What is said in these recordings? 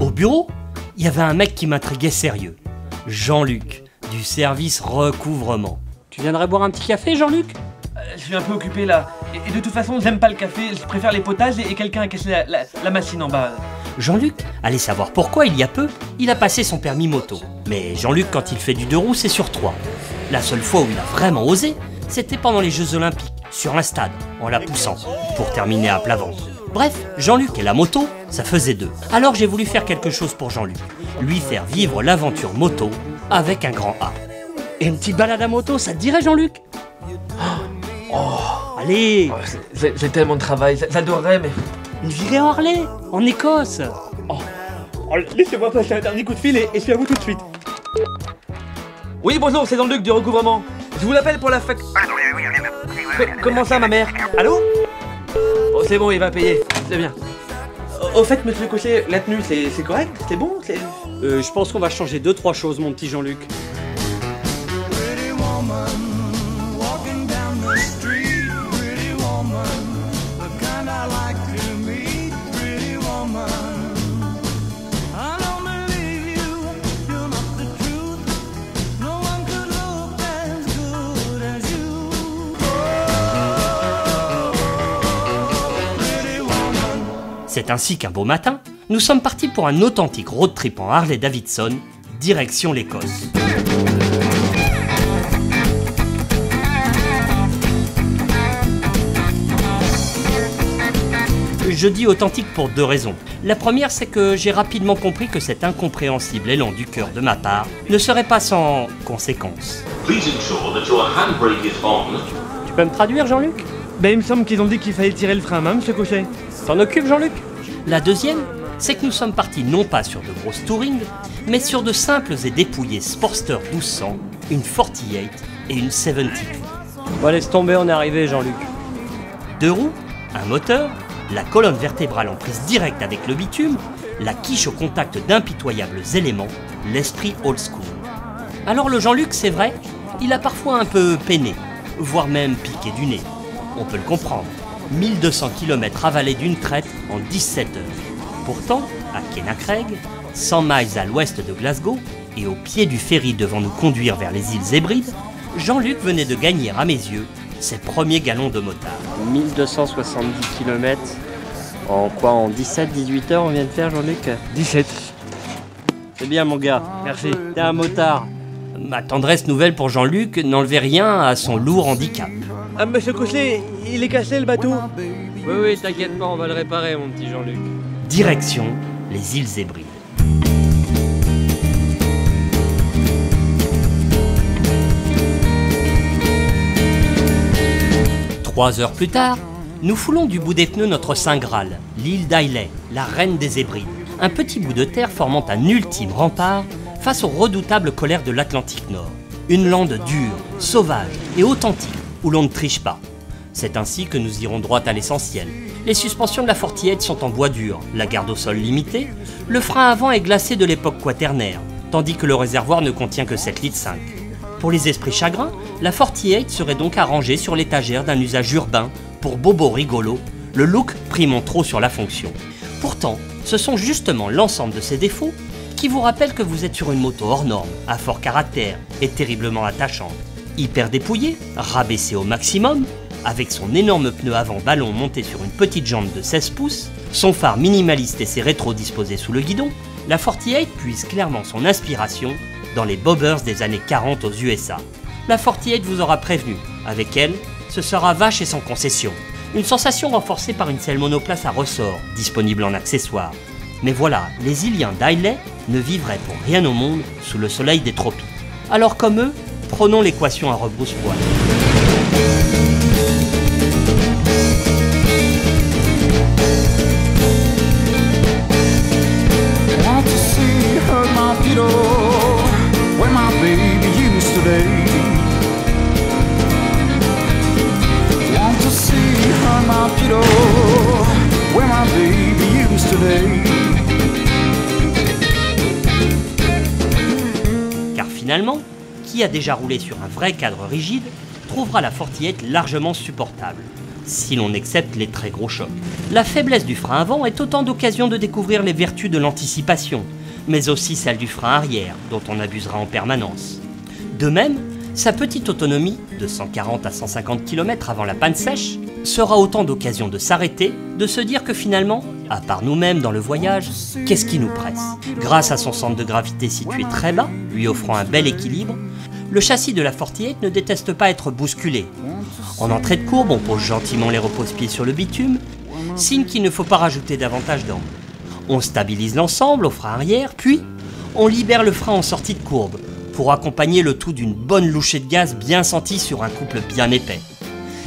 Au bureau, il y avait un mec qui m'intriguait sérieux. Jean-Luc, du service recouvrement. Tu viendrais boire un petit café, Jean-Luc? Je suis un peu occupé là. Et, et de toute façon, j'aime pas le café, je préfère les potages et, et quelqu'un a cassé la, la- la machine en bas. Jean-Luc, allez savoir pourquoi, il y a peu, il a passé son permis moto. Mais Jean-Luc, quand il fait du deux roues, c'est sur trois. La seule fois où il a vraiment osé, c'était pendant les Jeux Olympiques, sur un stade, en la poussant, pour terminer à plat ventre. Bref, Jean-Luc et la moto, ça faisait deux. Alors j'ai voulu faire quelque chose pour Jean-Luc. Lui faire vivre l'aventure moto avec un grand A. Et une petite balade à moto, ça te dirait, Jean-Luc? Allez, Oh, j'ai j'ai tellement de travail, j'adorerais, mais. Une virée en Harley, en Écosse Oh, Laissez-moi passer un dernier coup de fil et, et je suis à vous tout de suite. Oui, bonjour, c'est Jean-Luc du recouvrement. Je vous l'appelle pour la fac. Comment ça, ma mère Allô Oh, c'est bon, il va payer. C'est bien. Au- fait, monsieur Cochet, la tenue, c'est c'est correct C'est bon C'est- Euh, je pense qu'on va changer deux, trois choses, mon petit Jean-Luc. C'est ainsi qu'un beau matin, nous sommes partis pour un authentique road trip en Harley Davidson, direction l'Écosse. Je dis authentique pour deux raisons. La première, c'est que j'ai rapidement compris que cet incompréhensible élan du cœur de ma part ne serait pas sans conséquences. Please ensure that your handbrake is on Tu peux me traduire, Jean-Luc? Ben, il me semble qu'ils ont dit qu'il fallait tirer le frein à main, monsieur Cochet. T'en occupes, Jean-Luc? La deuxième, c'est que nous sommes partis non pas sur de grosses touring, mais sur de simples et dépouillés Sportster 1200, une 48 et une 70. Bon, laisse tomber, on est arrivé, Jean-Luc. Deux roues, un moteur, la colonne vertébrale en prise directe avec le bitume, la quiche au contact d'impitoyables éléments, l'esprit old school. Alors le Jean-Luc, c'est vrai, il a parfois un peu peiné, voire même piqué du nez. On peut le comprendre. 1200 km avalés d'une traite en 17 heures. Pourtant, à Kennacraig, 100 miles à l'ouest de Glasgow, et au pied du ferry devant nous conduire vers les îles Hébrides, Jean-Luc venait de gagner à mes yeux ses premiers galons de motard. 1270 km. En quoi En 17-18 heures, on vient de faire, Jean-Luc 17. C'est bien, mon gars. Merci. T'es un motard. Ma tendresse nouvelle pour Jean-Luc n'enlevait rien à son lourd handicap. Ah, monsieur Cochet, il est cassé le bateau. Oui, oui, t'inquiète pas, on va le réparer, mon petit Jean-Luc. Direction les îles Hébrides. Trois heures plus tard, nous foulons du bout des pneus notre Saint Graal, l'île d'Ailey, la reine des Hébrides. Un petit bout de terre formant un ultime rempart face aux redoutables colères de l'Atlantique Nord. Une lande dure, sauvage et authentique où l'on ne triche pas. C'est ainsi que nous irons droit à l'essentiel. Les suspensions de la Fortiette sont en bois dur, la garde au sol limitée, le frein avant est glacé de l'époque quaternaire, tandis que le réservoir ne contient que 7 litres 5. Pour les esprits chagrins, la 48 serait donc arrangée sur l'étagère d'un usage urbain, pour bobo rigolo, le look primant trop sur la fonction. Pourtant, ce sont justement l'ensemble de ces défauts qui vous rappellent que vous êtes sur une moto hors norme, à fort caractère et terriblement attachante. Hyper dépouillée, rabaissée au maximum, avec son énorme pneu avant ballon monté sur une petite jambe de 16 pouces, son phare minimaliste et ses rétros disposés sous le guidon, la 48 puise clairement son inspiration dans les bobbers des années 40 aux USA. La 48 vous aura prévenu, avec elle, ce sera vache et sans concession. Une sensation renforcée par une selle monoplace à ressort, disponible en accessoire. Mais voilà, les Iliens d'Ailey ne vivraient pour rien au monde sous le soleil des tropiques. Alors comme eux, prenons l'équation à rebrousse-poil. Want to see her Mojito where my baby used to lay. Want to see her Mojito where my baby used to lay. Car finalement, qui a déjà roulé sur un vrai cadre rigide, trouvera la 48 largement supportable, si l'on accepte les très gros chocs. La faiblesse du frein avant est autant d'occasions de découvrir les vertus de l'anticipation, mais aussi celle du frein arrière, dont on abusera en permanence. De même, sa petite autonomie, de 140 à 150 km avant la panne sèche, sera autant d'occasions de s'arrêter, de se dire que finalement, à part nous-mêmes dans le voyage, qu'est-ce qui nous presse? Grâce à son centre de gravité situé très bas, lui offrant un bel équilibre, le châssis de la 48 ne déteste pas être bousculé. En entrée de courbe, on pose gentiment les repose-pieds sur le bitume, signe qu'il ne faut pas rajouter davantage d'angle. On stabilise l'ensemble au frein arrière, puis on libère le frein en sortie de courbe, pour accompagner le tout d'une bonne louchée de gaz bien sentie sur un couple bien épais.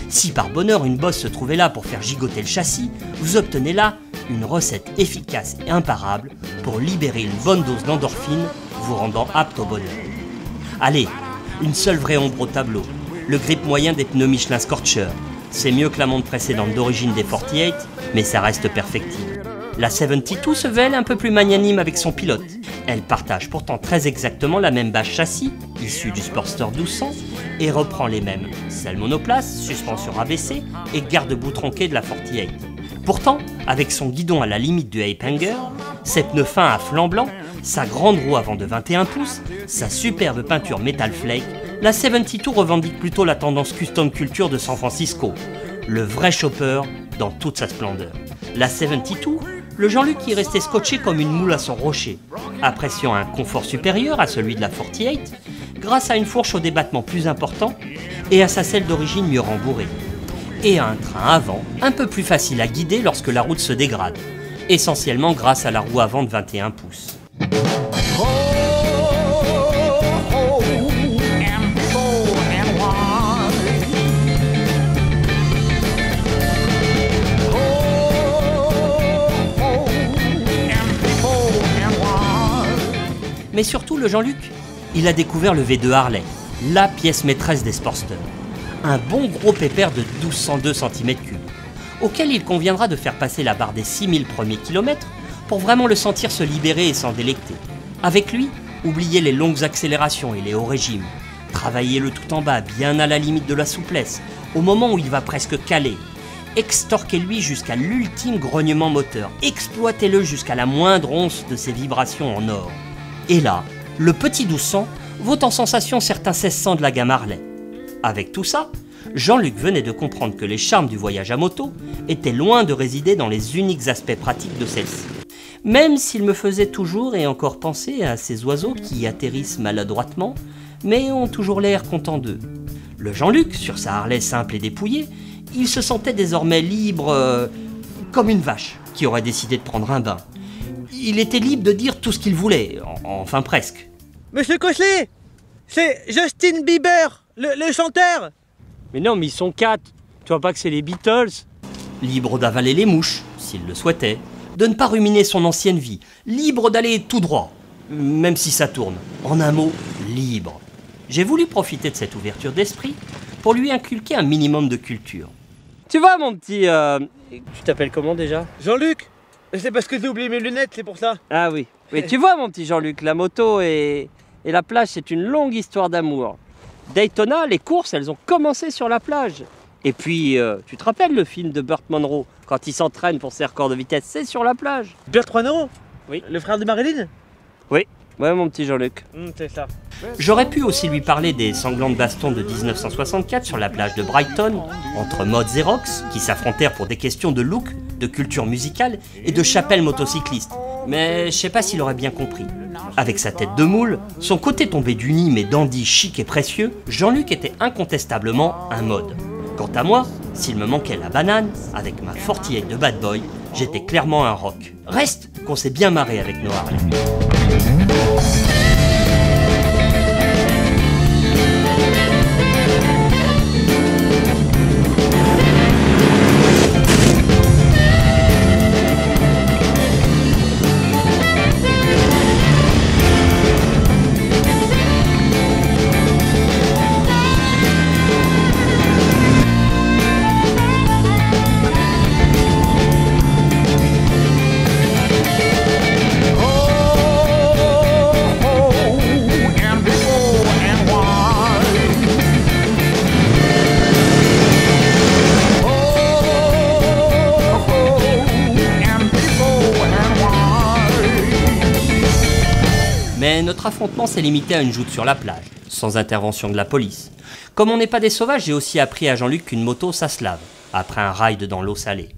Si par bonheur une bosse se trouvait là pour faire gigoter le châssis, vous obtenez là une recette efficace et imparable pour libérer une bonne dose d'endorphine, vous rendant apte au bonheur. Allez, une seule vraie ombre au tableau, le grip moyen des pneus Michelin Scorcher. C'est mieux que la montre précédente d'origine des 48, mais ça reste perfectible. La 72 se veut elle un peu plus magnanime avec son pilote. Elle partage pourtant très exactement la même base châssis, issue du Sportster 1200, et reprend les mêmes selle monoplace, suspension abaissée et garde-boue tronquée de la 48. Pourtant, avec son guidon à la limite du Hanger, ses pneus fins à flanc blanc, sa grande roue avant de 21 pouces, sa superbe peinture Metal Flake, la 72 revendique plutôt la tendance custom culture de San Francisco, le vrai chopper dans toute sa splendeur. La 72, le Jean-Luc y restait scotché comme une moule à son rocher, appréciant un confort supérieur à celui de la 48, grâce à une fourche au débattement plus important et à sa selle d'origine mieux rembourrée. Et à un train avant un peu plus facile à guider lorsque la route se dégrade, essentiellement grâce à la roue avant de 21 pouces. Mais surtout, le Jean-Luc, il a découvert le V2 Harley, la pièce maîtresse des Sportsters. Un bon gros pépère de 1202 cm3, auquel il conviendra de faire passer la barre des 6000 premiers kilomètres pour vraiment le sentir se libérer et s'en délecter. Avec lui, oubliez les longues accélérations et les hauts régimes. Travaillez-le tout en bas, bien à la limite de la souplesse, au moment où il va presque caler. Extorquez-lui jusqu'à l'ultime grognement moteur. Exploitez-le jusqu'à la moindre once de ses vibrations en or. Et là, le petit 1200 vaut en sensation certains 1600 de la gamme Harley. Avec tout ça, Jean-Luc venait de comprendre que les charmes du voyage à moto étaient loin de résider dans les uniques aspects pratiques de celle-ci. Même s'il me faisait toujours et encore penser à ces oiseaux qui atterrissent maladroitement, mais ont toujours l'air contents d'eux. Le Jean-Luc, sur sa Harley simple et dépouillée, il se sentait désormais libre euh, comme une vache qui aurait décidé de prendre un bain. Il était libre de dire tout ce qu'il voulait, en- enfin presque. Monsieur Cochelet C'est Justin Bieber, le, le chanteur Mais non, mais ils sont quatre. Tu vois pas que c'est les Beatles Libre d'avaler les mouches, s'il le souhaitait, de ne pas ruminer son ancienne vie, libre d'aller tout droit, même si ça tourne. En un mot, libre. J'ai voulu profiter de cette ouverture d'esprit pour lui inculquer un minimum de culture. Tu vois, mon petit. euh, Tu t'appelles comment déjà? Jean-Luc C'est parce que j'ai oublié mes lunettes, c'est pour ça. Ah oui. Oui, tu vois, mon petit Jean-Luc, la moto et, et la plage, c'est une longue histoire d'amour. Daytona, les courses, elles ont commencé sur la plage. Et puis, euh, tu te rappelles le film de Burt Monroe, quand il s'entraîne pour ses records de vitesse, c'est sur la plage. Bertrand Nero Oui. Le frère de Marilyn? Ouais, mon petit Jean-Luc. Hum, C'est ça. J'aurais pu aussi lui parler des sanglants de baston de 1964 sur la plage de Brighton, entre Mods et Rox, qui s'affrontèrent pour des questions de look, de culture musicale et de chapelle motocycliste. Mais je sais pas s'il aurait bien compris. Avec sa tête de moule, son côté tombé du nid mais dandy chic et précieux, Jean-Luc était incontestablement un mode. Quant à moi, s'il me manquait la banane, avec ma 48 de bad boy, j'étais clairement un rock. Reste qu'on s'est bien marré avec Harley. Notre affrontement s'est limité à une joute sur la plage, sans intervention de la police. Comme on n'est pas des sauvages, j'ai aussi appris à Jean-Luc qu'une moto, ça se lave, après un ride dans l'eau salée.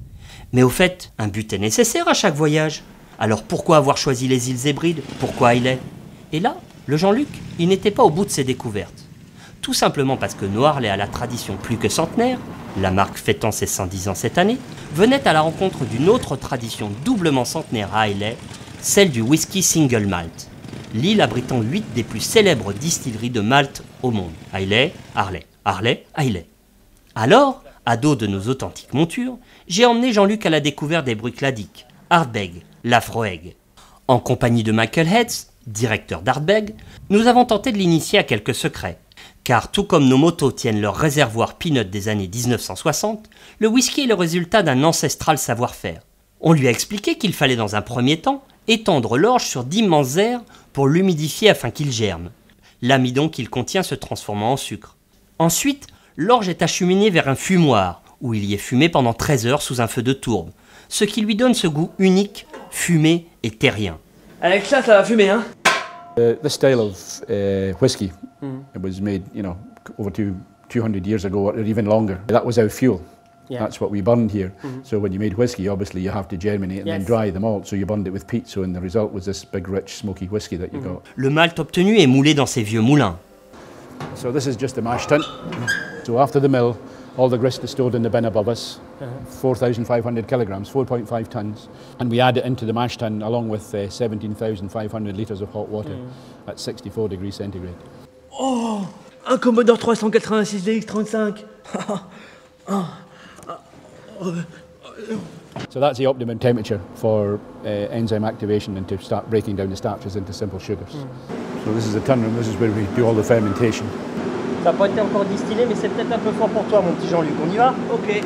Mais au fait, un but est nécessaire à chaque voyage. Alors pourquoi avoir choisi les îles Hébrides? Pourquoi il Et là, le Jean-Luc, il n'était pas au bout de ses découvertes. Tout simplement parce que Noirley a la tradition plus que centenaire, la marque fêtant ses 110 ans cette année, venait à la rencontre d'une autre tradition doublement centenaire à Islay, celle du whisky single malt. L'île abritant 8 des plus célèbres distilleries de malt au monde. Islay, Harley, Harley, Islay. Alors, à dos de nos authentiques montures, j'ai emmené Jean-Luc à la découverte des Bruichladdich, Ardbeg, Lafroeg. En compagnie de Michael Heads, directeur d'Ardbeg, nous avons tenté de l'initier à quelques secrets. Car tout comme nos motos tiennent leur réservoir peanut des années 1960, le whisky est le résultat d'un ancestral savoir-faire. On lui a expliqué qu'il fallait dans un premier temps étendre l'orge sur d'immenses aires pour l'humidifier afin qu'il germe, l'amidon qu'il contient se transformant en sucre. Ensuite, l'orge est acheminée vers un fumoir, où il y est fumé pendant 13 heures sous un feu de tourbe, ce qui lui donne ce goût unique, fumé et terrien. Avec ça, ça va fumer, hein? Uh, this style of uh, whiskey, it was made, you know, c- over two, 200 years ago or even longer. That was our fuel. That's what we burned here. Mm-hmm. So when you made whiskey, obviously you have to germinate and then dry the malt. So you burned it with peat. So and the result was this big, rich, smoky whiskey that you mm-hmm. got. Le malt obtenu est moulé dans ces vieux moulins. So this is just the mash tun. So after the mill, all the grist is stored in the bin above us, uh-huh. 4,500 kilograms, 4.5 tons, and we add it into the mash tun along with uh, 17,500 litres of hot water mm. at 64 degrees centigrade. Oh, Un Commodore 386 DX35 So that's the optimum temperature for uh, enzyme activation and to start breaking down the starches into simple sugars. So this is the tun room, this is where we do all the fermentation. Ça n'a pas été encore distillé, mais c'est peut-être un peu fort pour toi, mon petit Jean-Luc. On y va? Ok.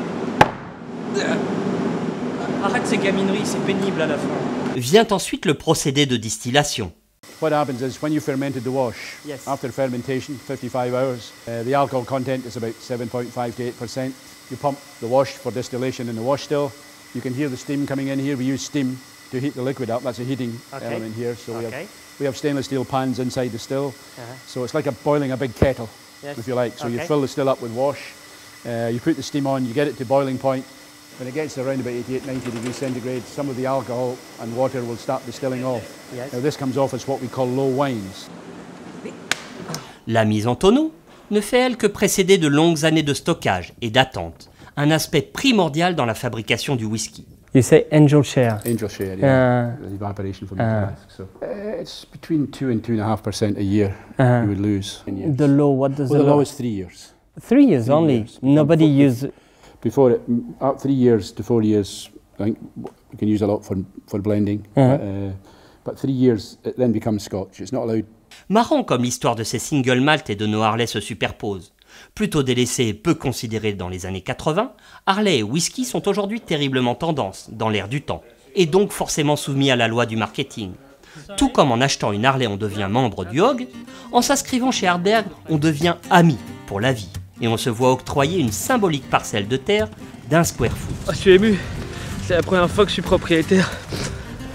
Arrête ces gamineries, c'est pénible à la fin. Vient ensuite le procédé de distillation. What happens is when you fermented the wash, Yes. after fermentation, 55 hours, uh, the alcohol content is about 7.5 to 8%. You pump the wash for distillation in the wash still. You can hear the steam coming in here. We use steam to heat the liquid up. That's a heating Okay. element here. So we, Okay. have, we have stainless steel pans inside the still. So it's like a boiling a big kettle, Yes. if you like. So you fill the still up with wash. Uh, you put the steam on, you get it to boiling point. When it gets around about 88, 90 degrees centigrade, some of the alcohol and water will start distilling off. Yes. Now this comes off as what we call low wines. La mise en tonneau ne fait elle que précéder de longues années de stockage et d'attente, un aspect primordial dans la fabrication du whisky. You say angel share. Angel share, yeah. Uh, the evaporation from the uh. cask. So uh, it's between two and two and a half percent a year Uh-huh. you would lose. The law, what does well, the the law is three years. Three years three only. years. Nobody Before- use. Before it, mm, up three years to four years, I think we can use a lot for for blending. Uh-huh. But, uh, but three years, it then becomes Scotch. It's not allowed. Marrant comme l'histoire de ces single malt et de nos Harley se superpose. Plutôt délaissés et peu considérés dans les années 80, Harley et whisky sont aujourd'hui terriblement tendance dans l'air du temps, et donc forcément soumis à la loi du marketing. Tout comme en achetant une Harley on devient membre du Hog, en s'inscrivant chez Hardberg on devient ami pour la vie, et on se voit octroyer une symbolique parcelle de terre d'un square foot. Oh, je suis ému. C'est la première fois que je suis propriétaire.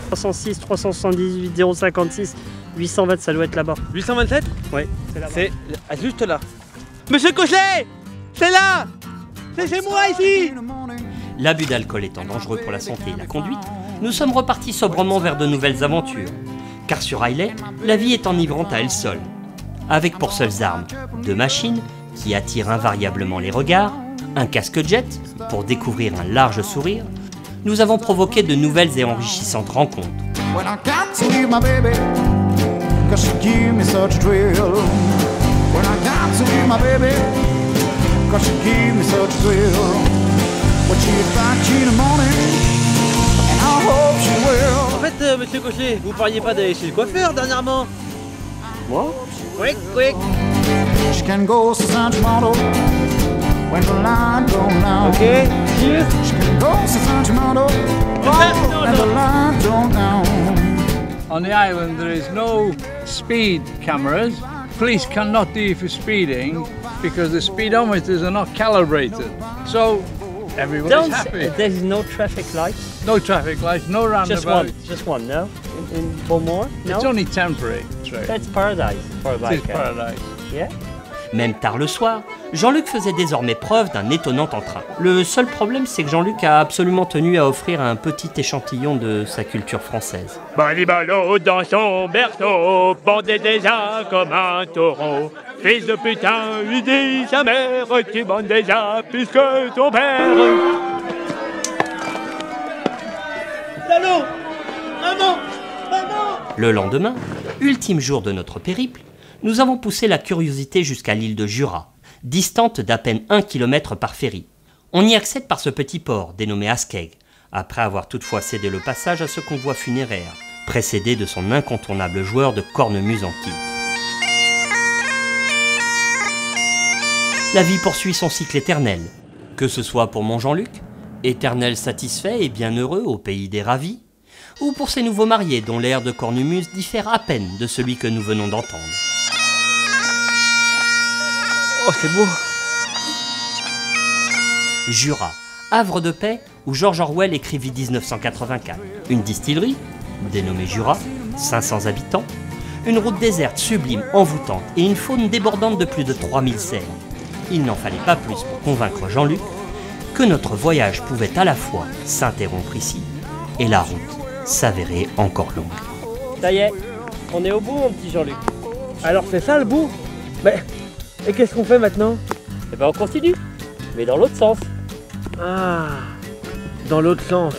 306, 378, 056, 820, ça doit être là-bas. 827 Ouais, c'est là-bas. C'est ah, juste là. Monsieur Cochelet C'est là C'est chez moi ici L'abus d'alcool étant dangereux pour la santé et la conduite, nous sommes repartis sobrement vers de nouvelles aventures. Car sur Riley, la vie est enivrante à elle seule. Avec pour seules armes deux machines qui attirent invariablement les regards, un casque jet pour découvrir un large sourire, nous avons provoqué de nouvelles et enrichissantes rencontres. En fait, euh, monsieur Cochelet, vous parliez pas d'aller chez le coiffeur dernièrement. Moi? Quick, quick She can go to San Tomato when the line goes down. Ok, cheers She can go to San Tomato when the no. line goes down. On the island, there is no speed cameras. Police cannot do you for speeding because the speedometers are not calibrated. So everybody's happy. there's no traffic lights, No traffic lights, no roundabout. just one, just one, no? in Beaumont? It's No? It's only temporary trade. That's paradise for a It is paradise. Yeah? Même tard le soir, Jean-Luc faisait désormais preuve d'un étonnant entrain. Le seul problème, c'est que Jean-Luc a absolument tenu à offrir un petit échantillon de sa culture française. Balibalo dans son berceau, bandé déjà comme un taureau. Fils de putain, lui dit sa mère, tu bandes déjà plus que ton père. Maman Maman Le lendemain, ultime jour de notre périple, nous avons poussé la curiosité jusqu'à l'île de Jura, distante d'à peine un kilomètre par ferry. On y accède par ce petit port dénommé Askeg, après avoir toutefois cédé le passage à ce convoi funéraire, précédé de son incontournable joueur de cornemuse en. La vie poursuit son cycle éternel, que ce soit pour mon Jean-Luc, éternel satisfait et bien heureux au pays des ravis, ou pour ces nouveaux mariés dont l'air de cornemuse diffère à peine de celui que nous venons d'entendre. Oh, c'est beau Jura, havre de paix où George Orwell écrivit 1984. Une distillerie, dénommée Jura, 500 habitants, une route déserte sublime, envoûtante et une faune débordante de plus de 3000 cerfs. Il n'en fallait pas plus pour convaincre Jean-Luc que notre voyage pouvait à la fois s'interrompre ici et la route s'avérer encore longue. Ça y est, on est au bout, mon petit Jean-Luc. Alors c'est ça le bout? Mais... Et qu'est-ce qu'on fait maintenant Eh ben, on continue, mais dans l'autre sens. Ah Dans l'autre sens.